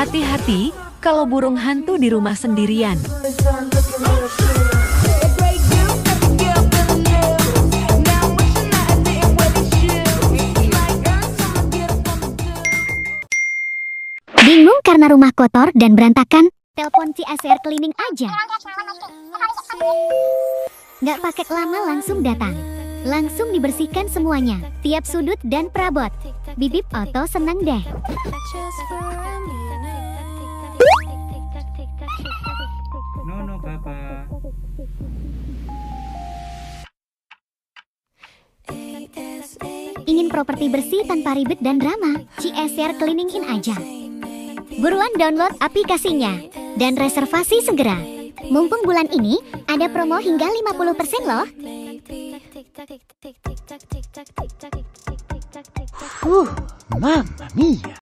Hati-hati kalau burung hantu di rumah sendirian. Bingung karena rumah kotor dan berantakan? Telepon CSR Cleaning aja. Nggak pakai lama langsung datang. Langsung dibersihkan semuanya, tiap sudut dan perabot. Bibip Auto senang deh. No, no, Papa. Ingin properti bersih tanpa ribet dan drama? CSR Cleaning In aja. Buruan download aplikasinya dan reservasi segera. Mumpung bulan ini ada promo hingga 50% loh. Uh, mamma mia.